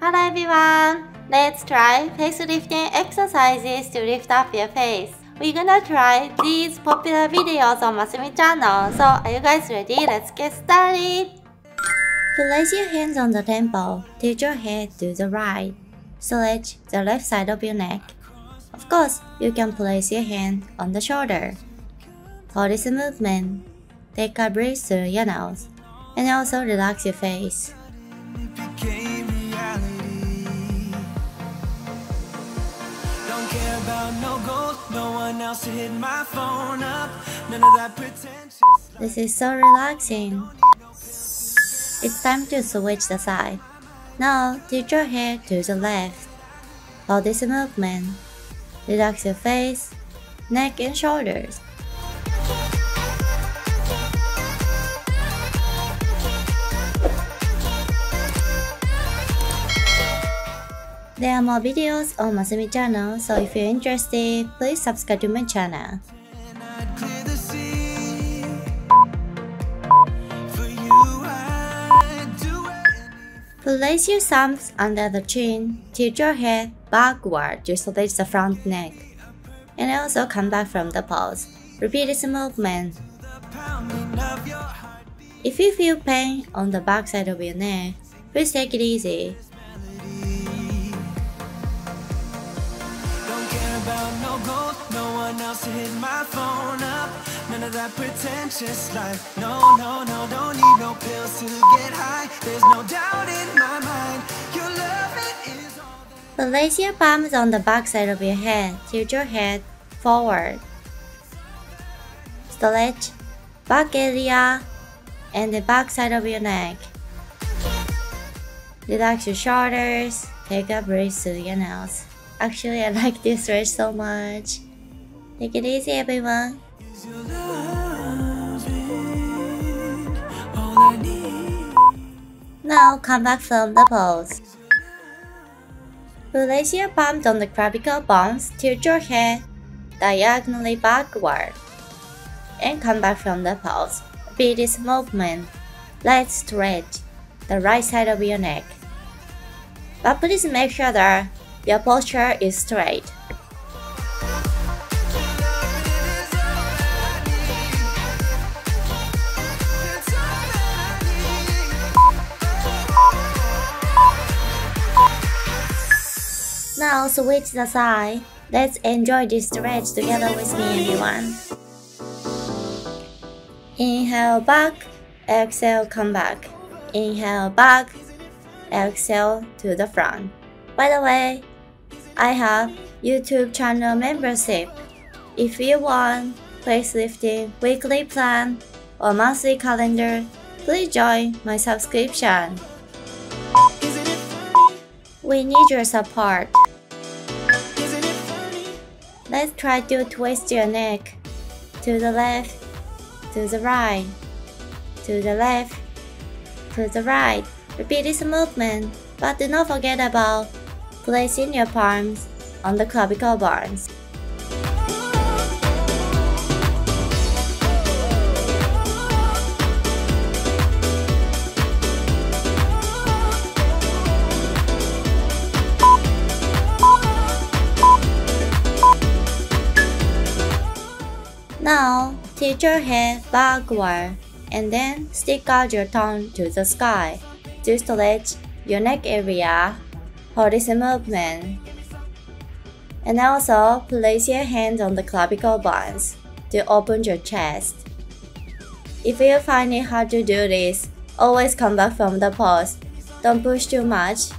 Hello everyone! Let's try face lifting exercises to lift up your face. We're gonna try these popular videos on Masumi channel. So are you guys ready? Let's get started! Place your hands on the temple. Tilt your head to the right. Stretch the left side of your neck. Of course, you can place your hand on the shoulder. For this movement, take a breath through your nose and also relax your face. This is so relaxing. It's time to switch the side. Now, tilt your head to the left. For this movement, relax your face, neck and shoulders. There are more videos on Masumi channel, so if you're interested, please subscribe to my channel. Place your thumbs under the chin, tilt your head backward to stretch the front neck, and also come back from the pose. Repeat this movement. If you feel pain on the back side of your neck, please take it easy. One else to hit my phone up. None of that pretentious life. No, no, no, don't need no pills to get high. There's no doubt in my mind. Your love it is all that Place your palms on the back side of your head. Tilt your head forward. Stretch. Back area. And the back side of your neck. Relax your shoulders. Take a breath through your nose Actually, I like this stretch so much. Take it easy, everyone. Now come back from the pose. Place your palms on the clavicle bones, tilt your head diagonally backward, and come back from the pose. Repeat this movement. Let's stretch the right side of your neck. But please make sure that your posture is straight. Now switch the side. Let's enjoy this stretch together with me everyone. Inhale back, exhale come back. Inhale back, exhale to the front. By the way, I have YouTube channel membership. If you want lifting weekly plan or monthly calendar, please join my subscription. We need your support. Let's try to twist your neck to the left, to the right, to the left, to the right. Repeat this movement, but do not forget about placing your palms on the clavicle bones. Now, tilt your head backward and then stick out your tongue to the sky to stretch your neck area for this movement. And also, place your hands on the clavicle bones to open your chest. If you find it hard to do this, always come back from the pose. Don't push too much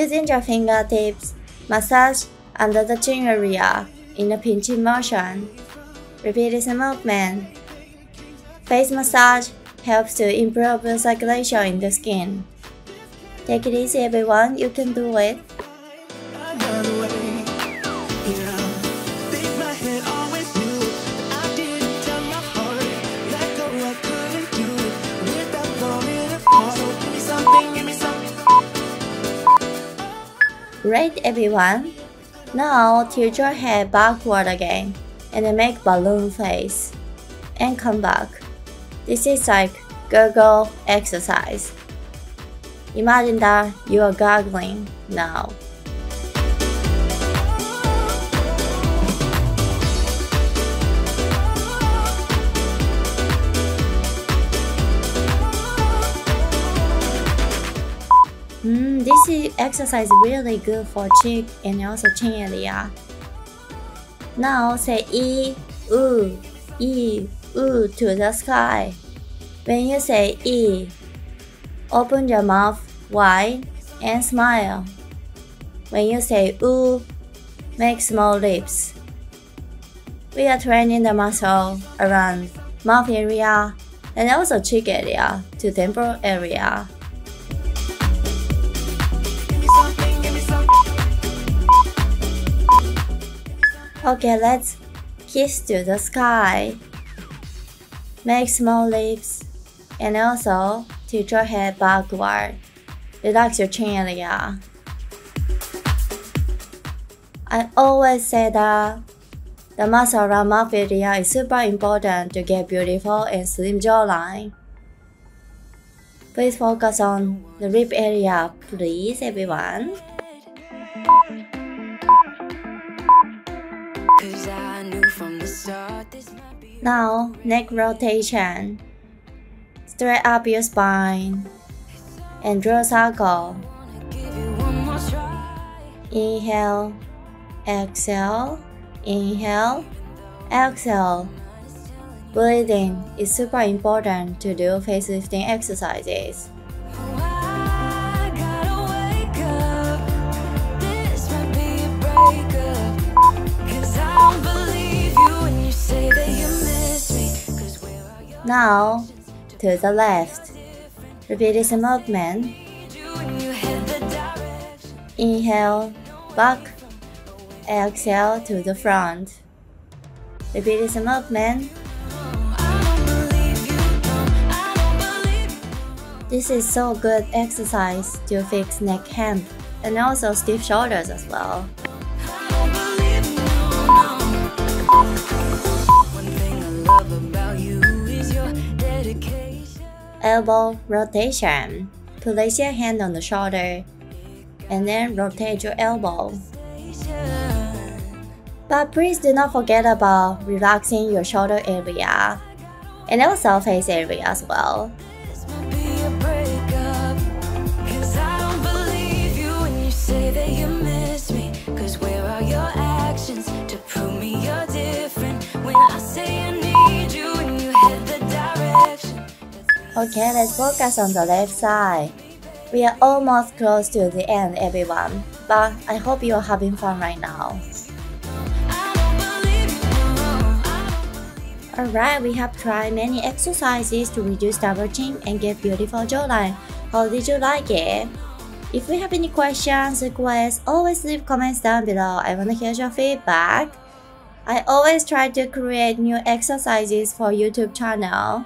Using your fingertips, massage under the chin area in a pinching motion. Repeat this movement. Face massage helps to improve circulation in the skin. Take it easy everyone, you can do it. Great everyone! Now tilt your head backward again and make balloon face. and come back. This is like gurgle exercise. Imagine that you are gargling now. Mm, this exercise is really good for cheek and also chin area. Now say e, u, e, u to the sky. When you say e, open your mouth wide and smile. When you say u, make small lips. We are training the muscle around mouth area and also cheek area to temporal area. Okay, let's kiss to the sky. Make small lips and also tilt your head backward. Relax your chin area. I always say that the muscle around mouth area is super important to get beautiful and slim jawline. Please focus on the rib area, please everyone. Now, neck rotation. Straight up your spine and draw a circle. Inhale, exhale, inhale, exhale. Breathing is super important to do facelifting exercises. Now, to the left. Repeat this movement. Inhale, back. Exhale to the front. Repeat this movement. This is so good exercise to fix neck hemp and also stiff shoulders as well. Elbow rotation. Place your hand on the shoulder and then rotate your elbow. But please do not forget about relaxing your shoulder area and also face area as well. Okay, let's focus on the left side. We are almost close to the end, everyone, but I hope you are having fun right now. Alright, we have tried many exercises to reduce double chin and get beautiful jawline. How did you like it? If you have any questions, requests, always leave comments down below. I wanna hear your feedback. I always try to create new exercises for YouTube channel.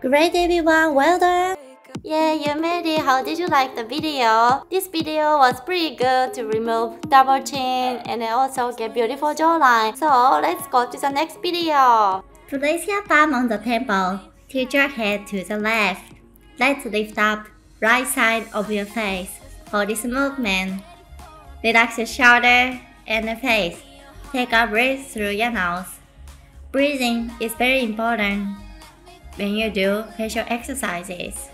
Great everyone, well done! Yeah, you made it. How did you like the video? This video was pretty good to remove double chin and also get beautiful jawline. So let's go to the next video. Place your thumb on the temple. Tilt your head to the left. Let's lift up right side of your face for this movement. Relax your shoulder and the face. Take a breath through your nose. Breathing is very important when you do facial exercises.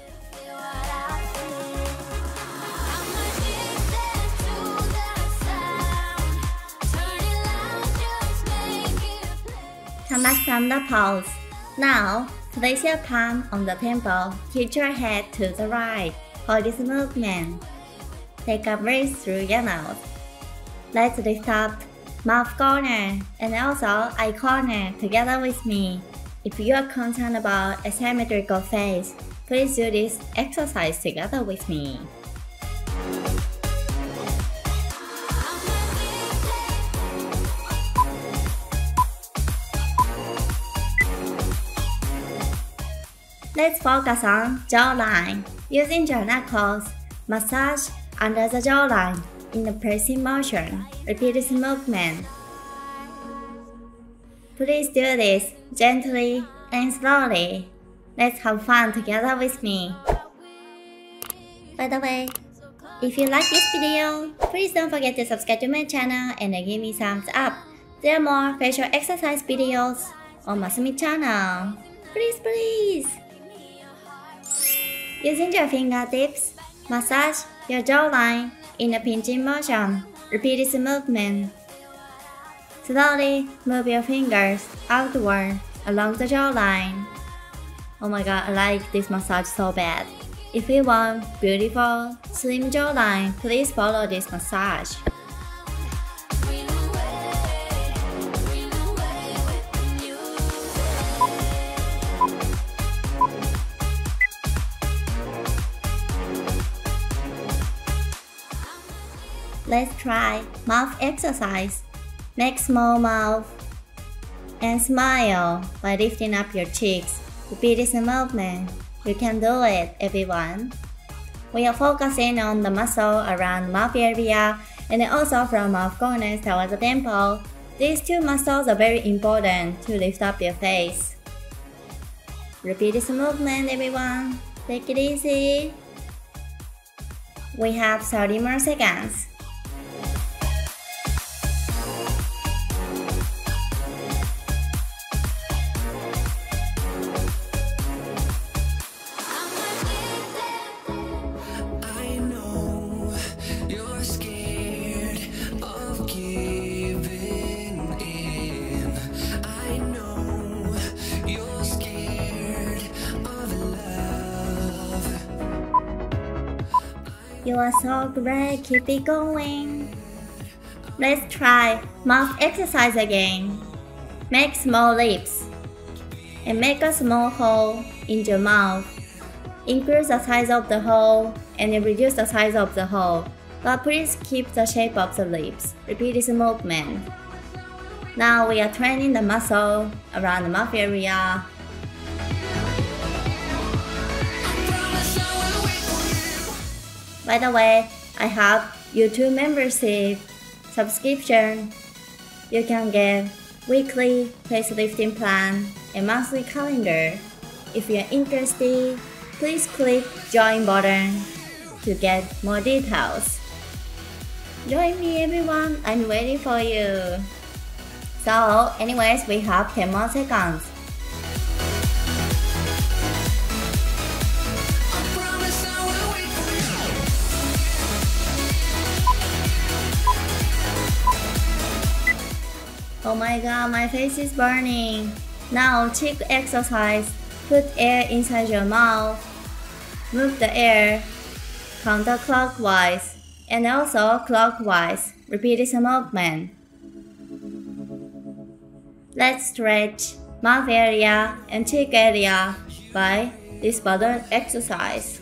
Come back from the pose. Now, place your palm on the temple. Tilt your head to the right for this movement. Take a breath through your nose. Let's lift up mouth corner and also eye corner together with me. If you are concerned about asymmetrical face, please do this exercise together with me. Let's focus on jawline. Using knuckles, massage under the jawline in a pressing motion. Repeat this movement. Please do this gently and slowly. Let's have fun together with me. By the way, if you like this video, please don't forget to subscribe to my channel and give me thumbs up. There are more facial exercise videos on Masumi channel. Please, please! Using your fingertips, massage your jawline in a pinching motion. Repeat this movement. Slowly move your fingers outward along the jawline. Oh my god, I like this massage so bad. If you want beautiful, slim jawline, please follow this massage. Let's try mouth exercise. Make small mouth and smile by lifting up your cheeks. Repeat this movement. You can do it, everyone. We are focusing on the muscle around mouth area and also from mouth corners towards the temple. These two muscles are very important to lift up your face. Repeat this movement, everyone. Take it easy. We have 30 more seconds. Are so great, keep it going. Let's try mouth exercise again. Make small lips and make a small hole in your mouth. Increase the size of the hole and reduce the size of the hole, but please keep the shape of the lips. Repeat this movement. Now we are training the muscle around the mouth area By the way, I have YouTube membership subscription. You can get weekly facelifting plan and monthly calendar. If you're interested, please click join button to get more details. Join me everyone, I'm waiting for you. So anyways, we have 10 more seconds. Oh my god, my face is burning. Now cheek exercise. Put air inside your mouth. Move the air counterclockwise and also clockwise. Repeat this movement. Let's stretch mouth area and cheek area by this button exercise.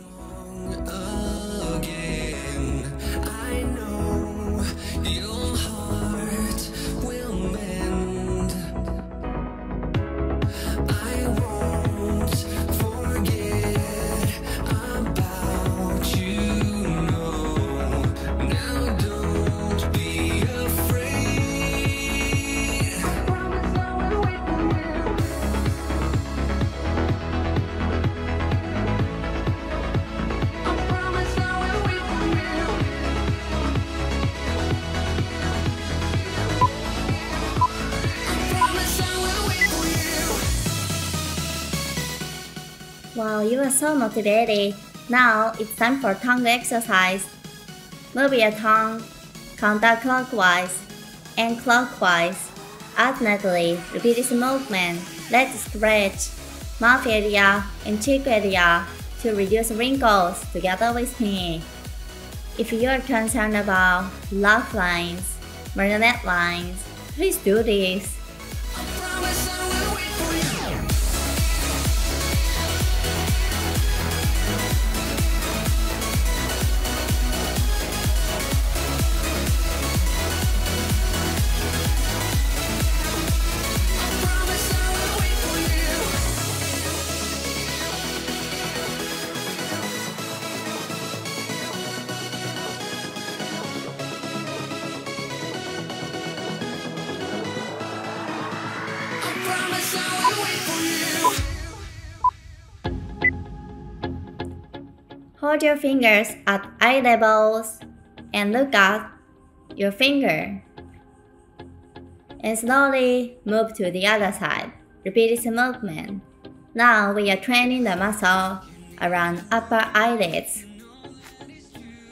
Are so motivated. Now it's time for tongue exercise. Move your tongue counterclockwise and clockwise. Alternately, repeat this movement. Let's stretch mouth area and cheek area to reduce wrinkles together with me. If you're concerned about laugh lines, marionette lines, please do this. Your fingers at eye levels and look at your finger. And slowly move to the other side. Repeat this movement. Now we are training the muscle around upper eyelids.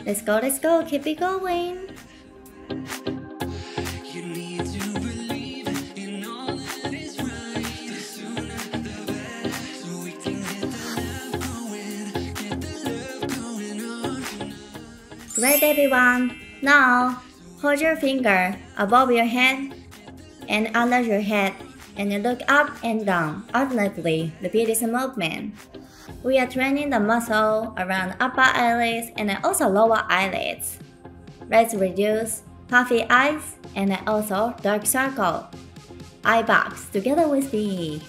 Let's go, let's go, keep it going. Great everyone! Now, hold your finger above your head and under your head and look up and down alternately. Repeat this movement. We are training the muscle around upper eyelids and also lower eyelids. Let's reduce puffy eyes and also dark circle. Eye box together with me.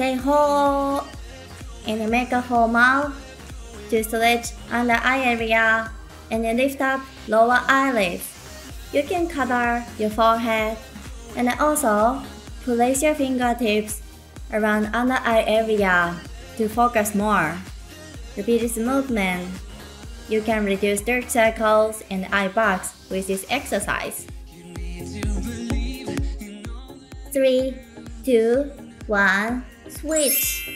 Say ho and make a whole mouth to stretch under eye area and lift up lower eyelids. You can cover your forehead and also place your fingertips around under eye area to focus more. Repeat this movement. You can reduce dark circles and eye bags with this exercise. Three, two, one. Switch.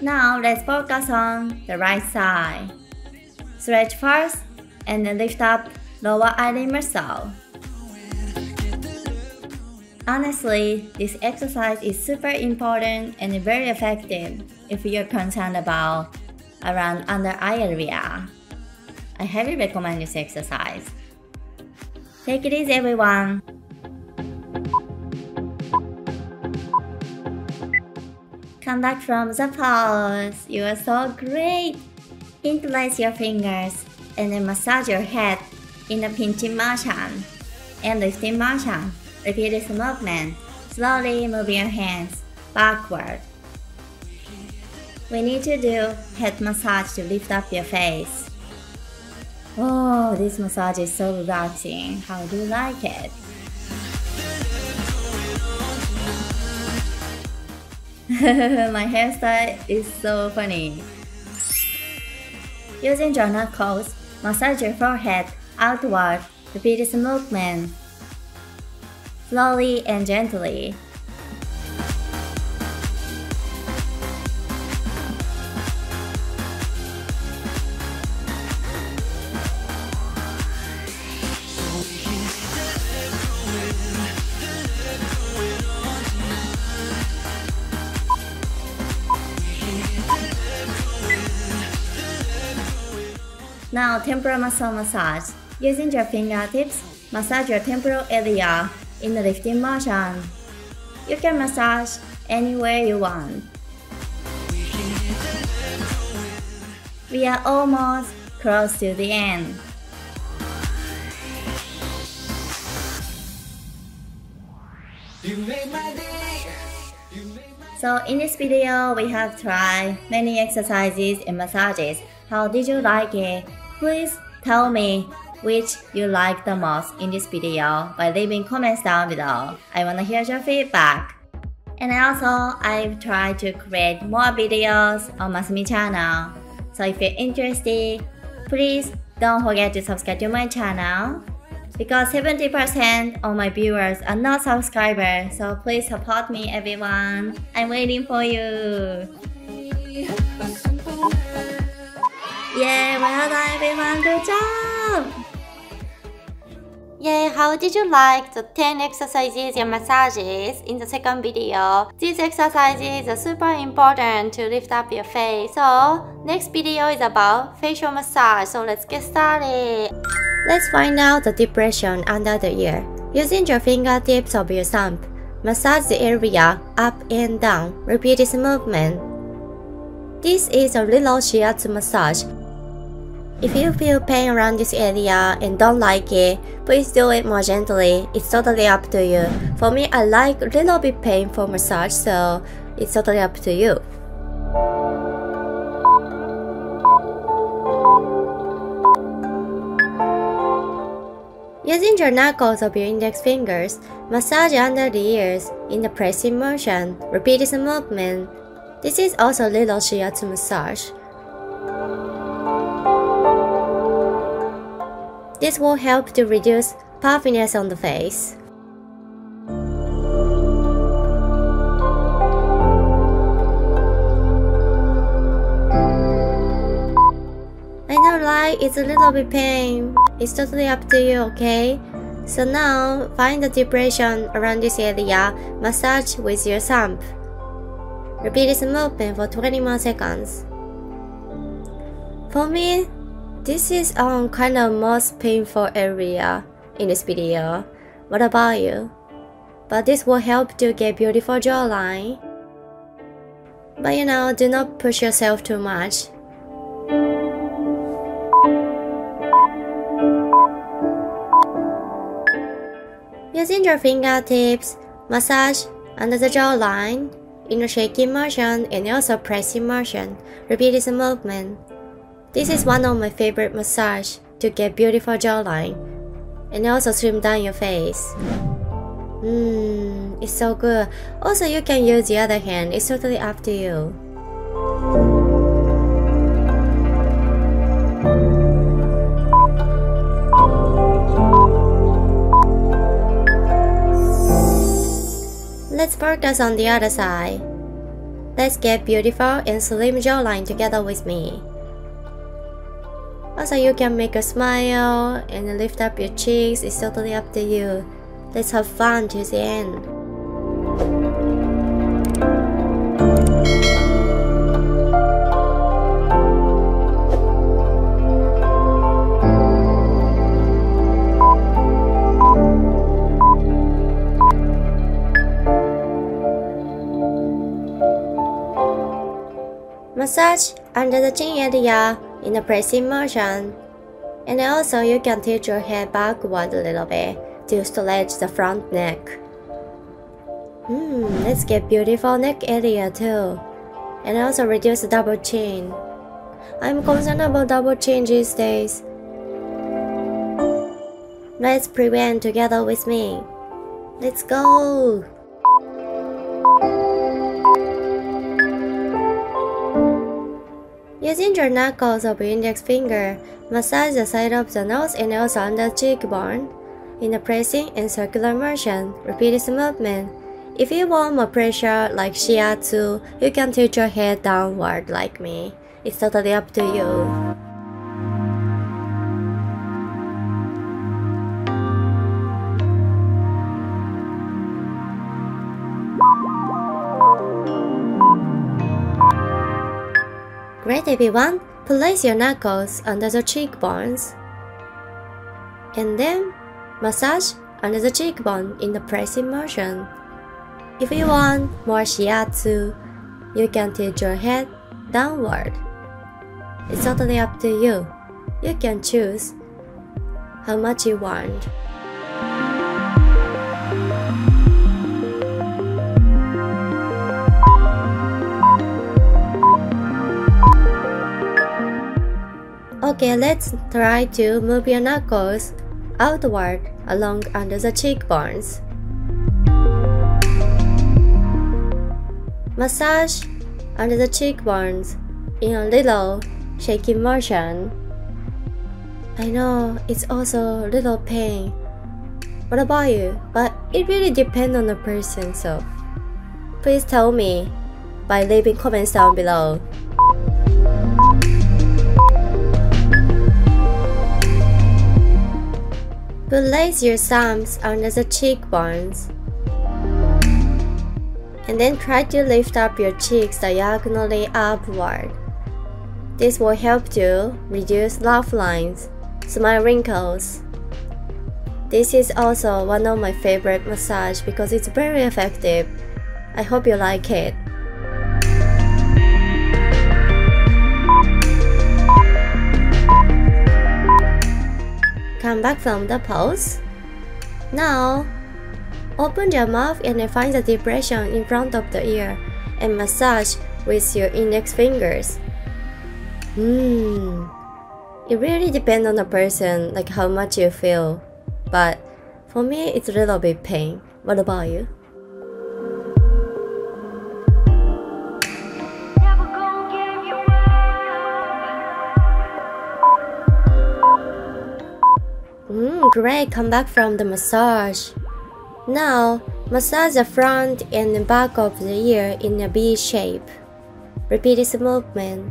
Now let's focus on the right side. Stretch first and then lift up lower eyelid muscle. Honestly, this exercise is super important and very effective if you're concerned about around under eye area. I highly recommend this exercise. Take it easy everyone. Come back from the pause. You are so great. Interlace your fingers and then massage your head in a pinching motion and lifting motion. Repeat this movement. Slowly move your hands backward. We need to do head massage to lift up your face. Oh, this massage is so relaxing. How do you like it? My hairstyle is so funny. Using your knuckles, massage your forehead outward. Repeat this movement slowly and gently. Temporal muscle massage. Using your fingertips, massage your temporal area in the lifting motion. You can massage anywhere you want. We are almost close to the end. So in this video, we have tried many exercises and massages. How did you like it? Please tell me which you like the most in this video by leaving comments down below. I wanna hear your feedback. And also, I've tried to create more videos on Masumi channel. So if you're interested, please don't forget to subscribe to my channel. Because 70% of my viewers are not subscribers, so please support me everyone. I'm waiting for you. Yeah, well done everyone, good job! Yay, how did you like the 10 exercises and massages in the second video? These exercises are super important to lift up your face. So, next video is about facial massage, so let's get started. Let's find out the depression under the ear. Using your fingertips of your thumb, massage the area up and down. Repeat this movement. This is a little shiatsu massage if you feel pain around this area and don't like it, please do it more gently. It's totally up to you. For me, I like a little bit pain for massage, so it's totally up to you. Using your knuckles of your index fingers, massage under the ears in the pressing motion. Repeat this movement. This is also little shiatsu massage. This will help to reduce puffiness on the face. I know right, it's a little bit pain. It's totally up to you, okay? So now, find the depression around this area, massage with your thumb. Repeat this movement for 20 more seconds. For me, this is um kind of most painful area in this video. What about you? But this will help to get beautiful jawline. But you know, do not push yourself too much. Using your fingertips, massage under the jawline in a shaking motion and also pressing motion. Repeat this movement. This is one of my favorite massage to get beautiful jawline and also trim down your face. Mmm, it's so good. Also, you can use the other hand. It's totally up to you. Let's focus on the other side. Let's get beautiful and slim jawline together with me. Also, you can make a smile and lift up your cheeks. It's totally up to you. Let's have fun to the end. Massage under the chin area in a pressing motion. And also you can tilt your head backward a little bit to stretch the front neck. Hmm, let's get beautiful neck area too. And also reduce the double chin. I'm concerned about double chin these days. Let's prevent together with me. Let's go! Using your knuckles of index finger, massage the side of the nose and also on the cheekbone. In a pressing and circular motion, repeat this movement. If you want more pressure like shiatsu, you can tilt your head downward like me. It's totally up to you. Great everyone, place your knuckles under the cheekbones. And then, massage under the cheekbone in the pressing motion. If you want more shiatsu, you can tilt your head downward. It's totally up to you. You can choose how much you want. Okay, let's try to move your knuckles outward along under the cheekbones. Massage under the cheekbones in a little shaking motion. I know it's also a little pain. What about you? But it really depends on the person, so please tell me by leaving comments down below. Place your thumbs under the cheekbones. And then try to lift up your cheeks diagonally upward. This will help to reduce laugh lines, smile wrinkles. This is also one of my favorite massage because it's very effective. I hope you like it. Come back from the pose. Now, open your mouth and find the depression in front of the ear and massage with your index fingers. Hmm. It really depends on the person, like how much you feel. but for me it's a little bit pain. What about you? Mmm, great, come back from the massage. Now, massage the front and the back of the ear in a V shape. Repeat this movement.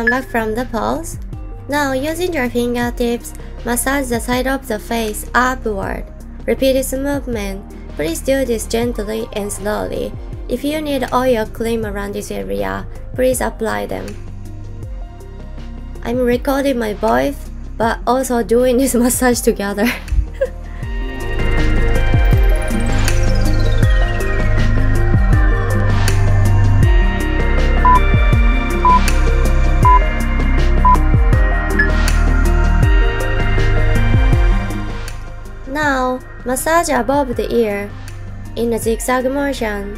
Come back from the pose. Now using your fingertips, massage the side of the face upward. Repeat this movement. Please do this gently and slowly. If you need oil cream around this area, please apply them. I'm recording my voice, but also doing this massage together. Massage above the ear in a zigzag motion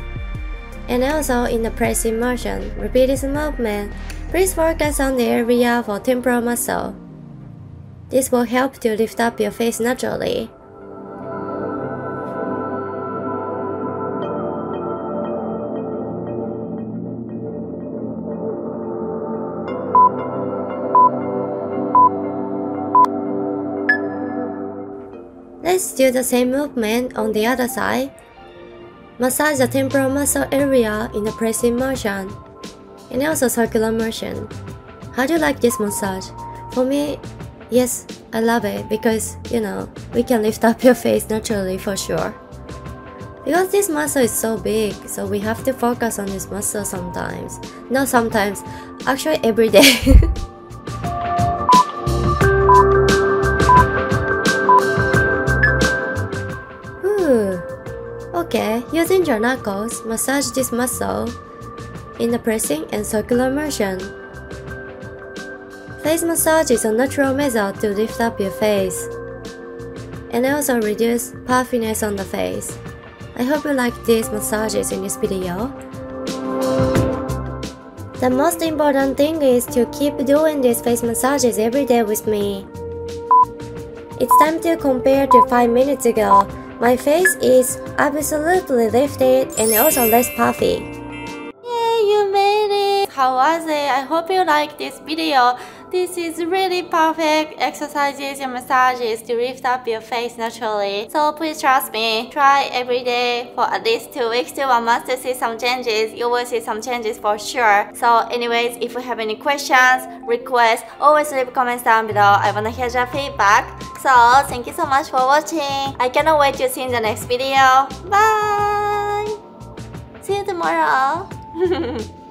and also in the pressing motion. Repeat this movement. Please focus on the area for temporal muscle. This will help to lift up your face naturally. Let's do the same movement on the other side. Massage the temporal muscle area in a pressing motion and also circular motion. How do you like this massage? For me, yes, I love it because, you know, we can lift up your face naturally for sure. Because this muscle is so big, so we have to focus on this muscle sometimes. Not sometimes, actually every day. using your knuckles, massage this muscle in a pressing and circular motion. Face massage is a natural method to lift up your face and also reduce puffiness on the face. I hope you like these massages in this video. The most important thing is to keep doing these face massages every day with me. It's time to compare to 5 minutes ago my face is absolutely lifted and also less puffy. Yay, you made it! How was it? I hope you like this video. This is really perfect exercises and massages to lift up your face naturally. So please trust me, try every day for at least 2 weeks to 1 month to see some changes. You will see some changes for sure. So anyways, if you have any questions, requests, always leave comments down below. I wanna hear your feedback. So thank you so much for watching. I cannot wait to see you in the next video. Bye! See you tomorrow.